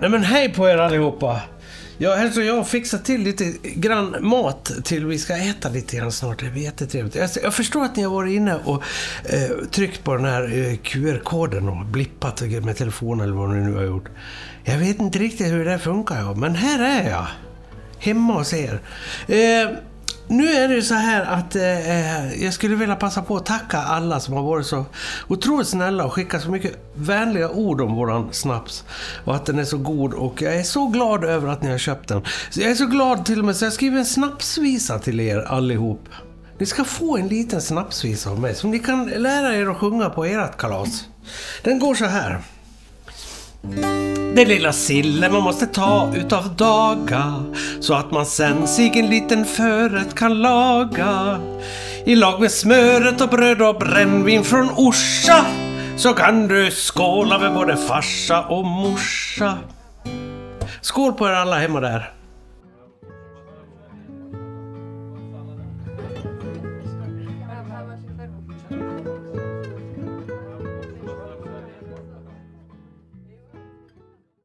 Nej men hej på er allihopa! Ja, alltså jag har fixat till lite grann mat till vi ska äta lite grann snart. Det blir jättetrevligt. Jag, jag förstår att ni har varit inne och eh, tryckt på den här eh, QR-koden och blippat med telefonen eller vad ni nu har gjort. Jag vet inte riktigt hur det funkar, men här är jag. Hemma hos er. Eh, nu är det ju så här att eh, eh, jag skulle vilja passa på att tacka alla som har varit så otroligt snälla och skickat så mycket vänliga ord om våran snaps. Och att den är så god och jag är så glad över att ni har köpt den. Så jag är så glad till och med så jag skriver en snapsvisa till er allihop. Ni ska få en liten snapsvisa av mig som ni kan lära er att sjunga på ert kalas. Den går så här. Det lilla sillen man måste ta utav daga så att man sen sig en liten förrätt kan laga. I lag med smöret och bröd och brännvin från Orsa så kan du skåla med både farsa och morsa. Skål på er alla hemma där.